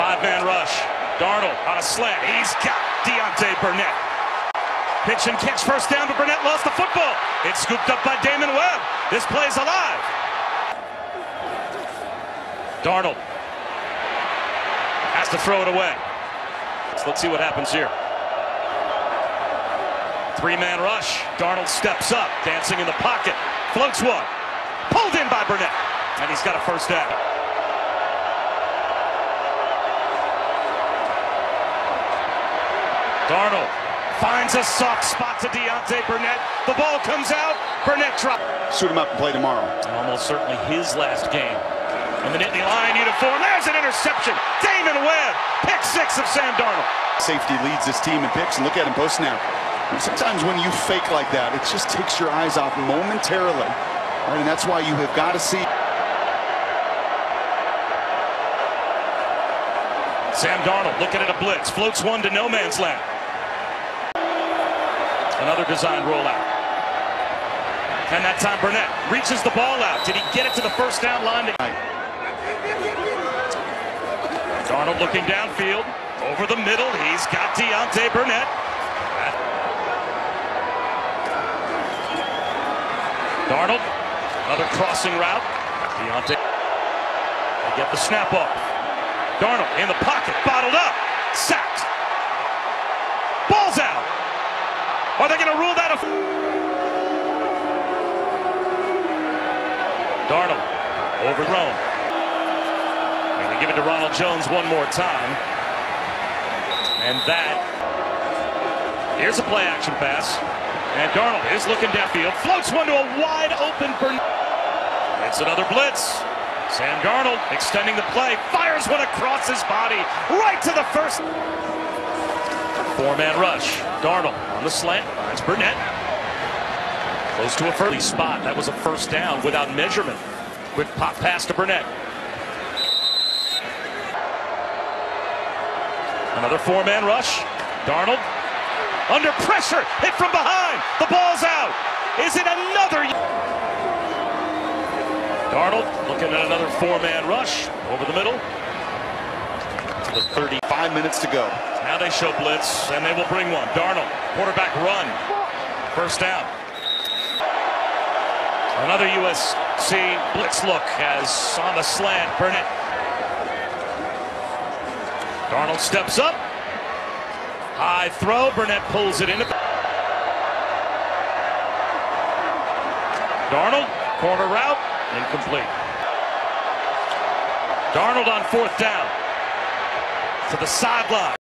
Five-man rush. Darnold on a slant. He's got Deontay Burnett. Pitch and catch first down, but Burnett lost the football. It's scooped up by Damon Webb. This play's alive. Darnold has to throw it away. So let's see what happens here. Three-man rush. Darnold steps up, dancing in the pocket. Floats one. Pulled in by Burnett. And he's got a first down. Darnold finds a soft spot to Deontay Burnett. The ball comes out. Burnett drops. Suit him up and play tomorrow. Almost certainly his last game. In the Nittany Lion uniform, there's an interception. Damon Webb, pick six of Sam Darnold. Safety leads this team in picks, and look at him post snap. Sometimes when you fake like that, it just takes your eyes off momentarily. Right, and that's why you have got to see. Sam Darnold looking at a blitz, floats one to no man's land. Another design rollout. And that time Burnett reaches the ball out. Did he get it to the first down line? Darnold looking downfield. Over the middle. He's got Deontay Burnett. Darnold. Another crossing route. Deontay. They get the snap off. Darnold in the pocket. Bottled up. Sacked. Ball's out. Are they going to rule that a... Darnold overthrown. And they give it to Ronald Jones one more time. And that, here's a play action pass. And Darnold is looking downfield, floats one to a wide open Burnett. It's another blitz. Sam Darnold extending the play, fires one across his body, right to the first. Four-man rush. Darnold on the slant, finds Burnett. Close to a early spot. That was a first down without measurement. Quick pop pass to Burnett. Another four-man rush. Darnold under pressure, hit from behind. The ball's out. Is it another? Darnold looking at another four-man rush over the middle. To the 35 minutes to go. Now they show blitz, and they will bring one. Darnold, quarterback run. First down. Another USC blitz look as on the slant, Burnett. Darnold steps up. High throw. Burnett pulls it in. Darnold, corner route, incomplete. Darnold on fourth down. To the sideline.